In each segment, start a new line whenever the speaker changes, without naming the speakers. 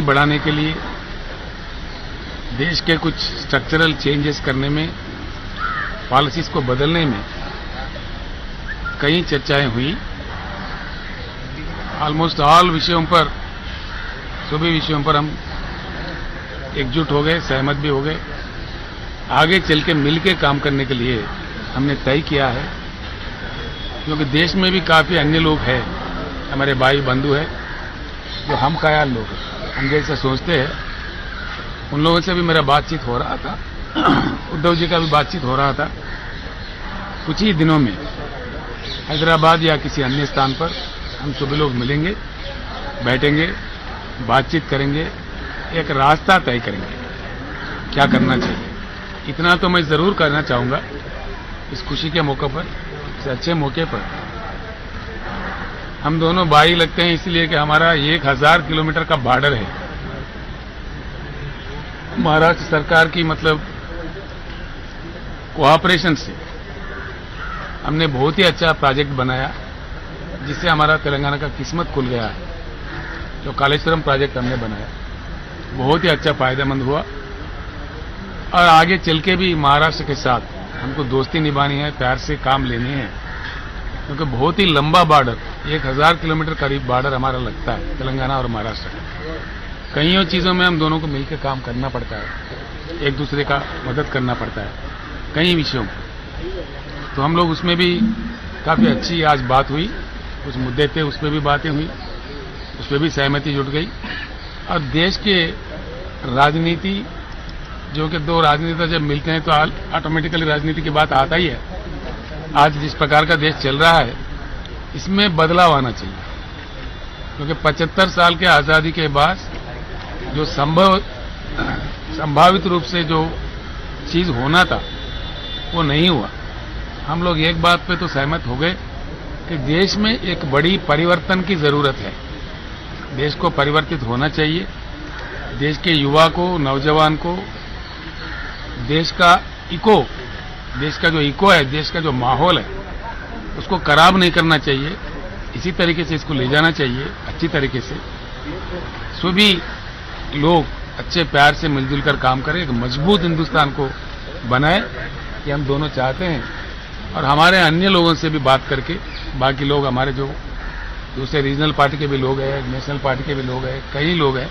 बढ़ाने के लिए देश के कुछ स्ट्रक्चरल चेंजेस करने में पॉलिसीज़ को बदलने में कई चर्चाएँ हुई। ऑलमोस्ट ऑल विषयों पर, सभी विषयों पर हम एकजुट हो गए, सहमत भी हो गए। आगे चल के मिल के काम करने के लिए हमने तय किया है, क्योंकि देश में भी काफ़ी अन्य लोग हैं, हमारे भाई बंधु हैं, जो हम ख्याल लोग हैं। हम जैसे सोचते हैं, उन लोगों से भी मेरा बातचीत हो रहा था। उद्धव जी का भी बातचीत हो रहा था। कुछ ही दिनों में हैदराबाद या किसी अन्य स्थान पर हम सभी लोग मिलेंगे, बैठेंगे, बातचीत करेंगे, एक रास्ता तय करेंगे। क्या करना चाहिए? इतना तो मैं ज़रूर करना चाहूँगा। इस खुशी के मौके पर, इस अच्छे मौके पर हम दोनों भाई लगते हैं इसलिए कि हमारा एक हज़ार किलोमीटर का बॉर्डर है। महाराष्ट्र सरकार की मतलब कोऑपरेशन से हमने बहुत ही अच्छा प्रोजेक्ट बनाया, जिससे हमारा तेलंगाना का किस्मत खुल गया है जो कालेश्वरम प्रोजेक्ट हमने बनाया। बहुत ही अच्छा फ़ायदेमंद हुआ। और आगे चल के भी महाराष्ट्र के साथ हमको दोस्ती निभानी है, प्यार से काम लेने हैं, क्योंकि बहुत ही लंबा बॉर्डर। एक हज़ार किलोमीटर करीब बॉर्डर हमारा लगता है, तेलंगाना और महाराष्ट्र का। कईयों चीज़ों में हम दोनों को मिलकर काम करना पड़ता है, एक दूसरे का मदद करना पड़ता है, कई विषयों में। तो हम लोग उसमें भी काफ़ी अच्छी आज बात हुई, कुछ मुद्दे थे उसमें भी बातें हुई उसमें भी सहमति जुट गई। और देश के राजनीति, जो कि दो राजनेता जब मिलते हैं तो ऑटोमेटिकली राजनीति की बात आता ही है। आज जिस प्रकार का देश चल रहा है इसमें बदलाव आना चाहिए। क्योंकि 75 साल के आज़ादी के बाद जो संभव, संभावित रूप से जो चीज़ होना था, वो नहीं हुआ। हम लोग एक बात पे तो सहमत हो गए कि देश में एक बड़ी परिवर्तन की ज़रूरत है। देश को परिवर्तित होना चाहिए। देश के युवा को, नौजवान को, देश का इको, देश का जो इको है, देश का जो माहौल है उसको खराब नहीं करना चाहिए। इसी तरीके से इसको ले जाना चाहिए, अच्छी तरीके से। सभी लोग अच्छे प्यार से मिलजुल कर काम करें, एक मज़बूत हिंदुस्तान को बनाए कि हम दोनों चाहते हैं। और हमारे अन्य लोगों से भी बात करके, बाकी लोग हमारे जो दूसरे रीजनल पार्टी के भी लोग हैं, नेशनल पार्टी के भी लोग हैं, कई लोग हैं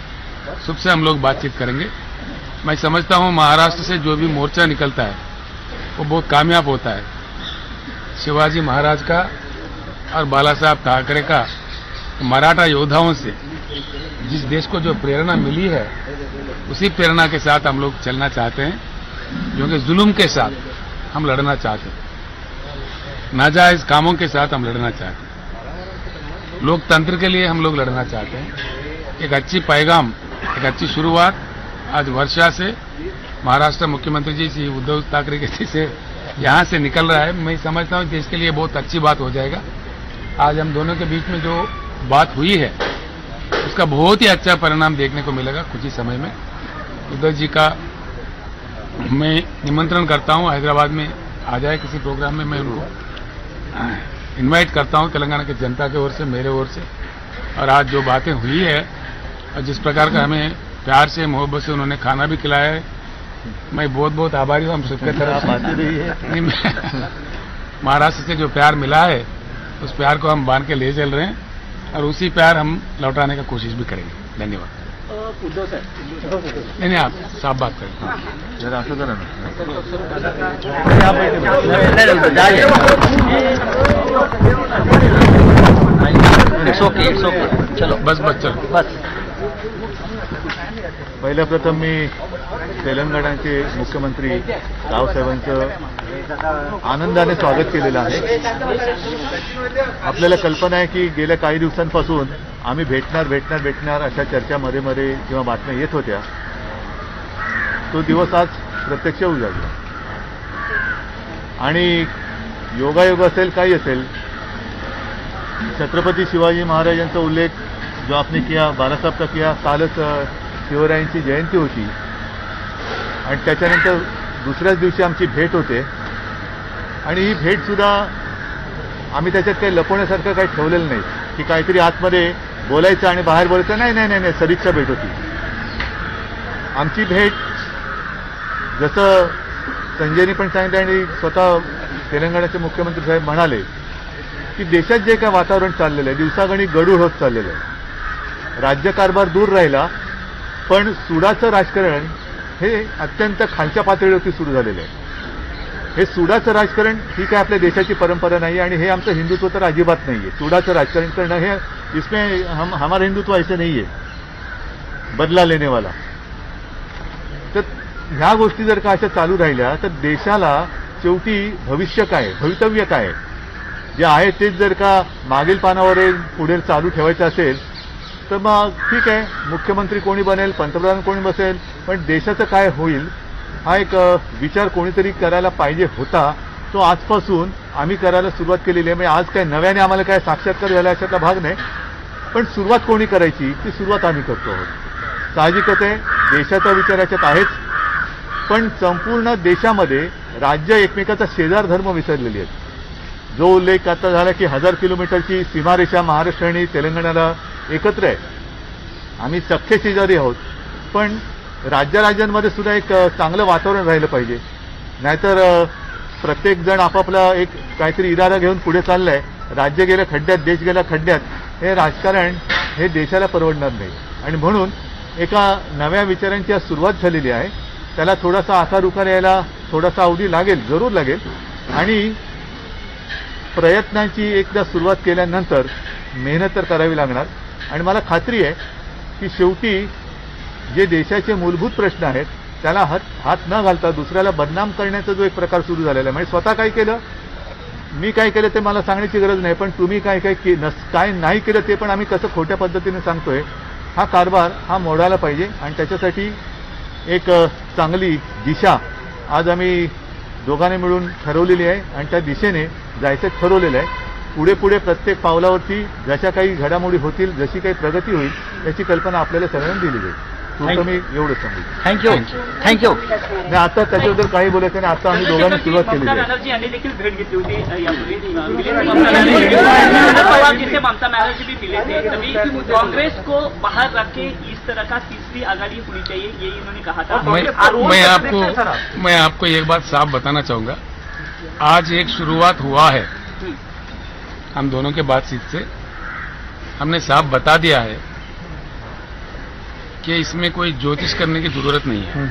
सबसे हम लोग बातचीत करेंगे। मैं समझता हूँ महाराष्ट्र से जो भी मोर्चा निकलता है, वो बहुत कामयाब होता है। शिवाजी महाराज का और बाला साहब ठाकरे का मराठा योद्धाओं से जिस देश को जो प्रेरणा मिली है, उसी प्रेरणा के साथ हम लोग चलना चाहते हैं, जो कि जुल्म के साथ हम लड़ना चाहते हैं। नाजायज कामों के साथ हम लड़ना चाहते हैं। लोकतंत्र के लिए हम लोग लड़ना चाहते हैं। एक अच्छी पैगाम, एक अच्छी शुरुआत आज वर्षा से महाराष्ट्र मुख्यमंत्री जी, श्री उद्धव ठाकरे के जी से यहाँ से निकल रहा है। मैं समझता हूँ देश के लिए बहुत अच्छी बात हो जाएगा। आज हम दोनों के बीच में जो बात हुई है, उसका बहुत ही अच्छा परिणाम देखने को मिलेगा कुछ ही समय में। उद्धव जी का मैं निमंत्रण करता हूँ, हैदराबाद में आ जाए किसी प्रोग्राम में, मैं उनको इनवाइट करता हूँ तेलंगाना की जनता की ओर से, मेरे ओर से। और आज जो बातें हुई है, और जिस प्रकार का हमें प्यार से, मोहब्बत से उन्होंने खाना भी खिलाया है मैं बहुत बहुत आभारी हूँ हम सबके तरफ़ से। महाराष्ट्र से जो प्यार मिला है उस प्यार को हम बाँध के ले चल रहे हैं और उसी प्यार हम लौटाने का कोशिश भी करेंगे। धन्यवाद। नहीं नहीं आप साफ़ बात करें।
इट्स ओके इट्स ओके चलो।
बस बस चलो।
बस।
पहिल्या प्रथम मी तेलंगणाचे मुख्यमंत्री रावसाहेबांचं आनंदाने स्वागत केलेलं आहे. आपल्याला कल्पना आहे की गेल्या काही दिवसांपासून आम्ही भेटणार भेटणार भेटणार अशा चर्चा मध्ये मध्ये किंवा बातम्या येत होत्या तो दिवस आज प्रत्यक्ष उजाडला आणि योगायोग असेल काही असेल छत्रपती शिवाजी महाराजांचा उल्लेख जो आपने किया बालासाहेब का किया कालच शिवरायांची जयंती होती. आणि त्याच्यानंतर दुसऱ्याच दिवशी आमची भेट होते. आणि ही भेटसुद्धा आम्ही त्याच्यात काही लपवण्यासारखं काही ठेवलेलं नाही. की काहीतरी आतमध्ये बोलायचं आणि बाहेर बोलायचं. नाही नाही नाही नाही सदिच्छा भेट होती. आमची भेट जसं संजयनी पण सांगितलं आणि स्वतः तेलंगणाचे मुख्यमंत्री साहेब म्हणाले की देशात जे काय वातावरण चाललेलं आहे दिवसागणी गडूळ होत चाललेलं आहे. राज्यकारभार दूर राहिला पण सुडाचं राजकारण हे अत्यंत खालच्या पातळीवरती सुरू झालेलं आहे. हे सुडाचं राजकारण ही काय आपल्या देशाची परंपरा नाही आणि हे आमचं हिंदुत्व तर अजिबात नाही आहे सुडाचं राजकारण करणं हे इसमें हम हमारा हिंदुत्व ऐसे नाही आहे बदला लेनेवाला. तर ह्या गोष्टी जर का अशा चालू राहिल्या तर देशाला शेवटी भविष्य काय भवितव्य काय जे आहे तेच जर का मागील पानावर पुढे चालू ठेवायचं असेल तर मग ठीक आहे मुख्यमंत्री कोणी बनेल पंतप्रधान कोणी बसेल पण देशाचं काय होईल हा एक विचार कोणीतरी करायला पाहिजे होता. तो आजपासून आम्ही करायला सुरुवात केलेली आहे. म्हणजे आज काय नव्याने आम्हाला काय साक्षात्कार झाला अशातला भाग नाही. पण सुरुवात कोणी करायची ती सुरुवात आम्ही करतो आहोत. साहजिकच आहे देशाचा विचार याच्यात आहेच. पण संपूर्ण देशामध्ये राज्य एकमेकाचा शेजार धर्म विसरलेली आहेत. जो उल्लेख आता झाला की हजार किलोमीटरची सीमारेषा महाराष्ट्र आणि तेलंगणाला एकत्र आहे. आम्ही सख्खे शेजारी आहोत. पण राज्य राज्यांमध्ये सुद्धा एक चांगलं वातावरण राहिलं पाहिजे. नाहीतर प्रत्येकजण प्रत्येक जण आपापला एक काहीतरी इरादा घेऊन पुढे चाललाय. राज्य गेलं खड्ड्यात देश गेला खड्ड्यात. हे राजकारण हे देशाला परवडणार नाही. आणि म्हणून एका नव्या विचारांची आज सुरुवात झालेली आहे. त्याला थोडासा आकार उकार यायला थोडासा अवधी लागेल जरूर लागेल. आणि प्रयत्नांची एकदा सुरुवात केल्यानंतर मेहनत तर करावी लागणार. आणि मला खात्री आहे की शेवटी जे देशाचे मूलभूत प्रश्न आहेत त्याला हात हात न घालता दुसऱ्याला बदनाम करण्याचा जो एक प्रकार सुरू झालेला आहे म्हणजे स्वतः काय केलं? मी काय केलं ते मला सांगण्याची गरज नाही पण तुम्ही काय काय के- नस- काय नाही केलं ते पण आम्ही कसं खोट्या पद्धतीने सांगतोय हा कारभार हा मोडायला पाहिजे आणि त्याच्यासाठी एक चांगली दिशा आज आम्ही दोघांनी मिळून ठरवलेली आहे आणि त्या दिशेने जायचं ठरवलेलं आहे. पुढे पुढे प्रत्येक पावलावरती जशा काही घडामोडी होतील जशी काही प्रगती होईल त्याची कल्पना आपल्याला सगळ्यांना दिली जाईल तुमचं मी एवढंच सांगू.
थँक्यू थँक्यू
नाही आता त्याच्याबद्दल काही बोलायचं नाही. आता आम्ही दोघांनी सुरुवात
होती. तभी कांग्रेस को बाहर रख के इस तरह का तीसरी आघाड़ी होनी चाहिए ये इन्होंने कहा था।
मैं आपको मैं आपको एक बात साफ़ बताना चाहूँगा। आज एक शुरुआत हुआ है। हम दोनों के बातचीत से हमने साफ़ बता दिया है कि इसमें कोई ज्योतिष करने की ज़रूरत नहीं है।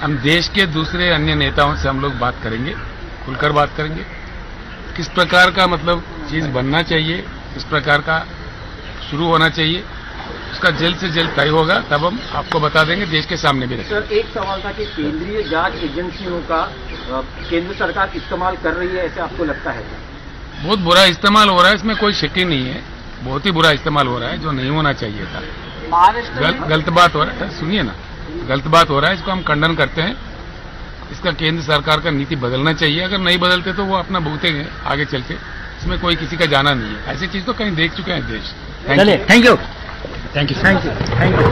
हम देश के दूसरे अन्य नेताओं से हम लोग बात करेंगे खुलकर बात करेंगे। किस प्रकार का मतलब चीज़ बनना चाहिए किस प्रकार का शुरू होना चाहिए उसका जल्द से जल्द तय होगा तब हम आपको बता देंगे देश के सामने भी
सर एक सवाल था कि केंद्रीय जाँच एजेंसियों का केंद्र सरकार इस्तेमाल कर रही है ऐसे आपको लगता है?
बहुत बुरा इस्तेमाल हो रहा है इसमें कोई शक ही नहीं है। बहुत ही बुरा इस्तेमाल हो रहा है जो नहीं होना चाहिए था। गल, गलत बात हो रहा है सुनिए ना। गलत बात हो रहा है इसको हम खंडन करते हैं। इसका केंद्र सरकार का नीति बदलना चाहिए। अगर नहीं बदलते तो वो अपना भुगतेंगे आगे चल के। इसमें कोई किसी का जाना नहीं है। ऐसी चीज़ तो कहीं देख चुके हैं देश.
Thank you thank you thank you thank you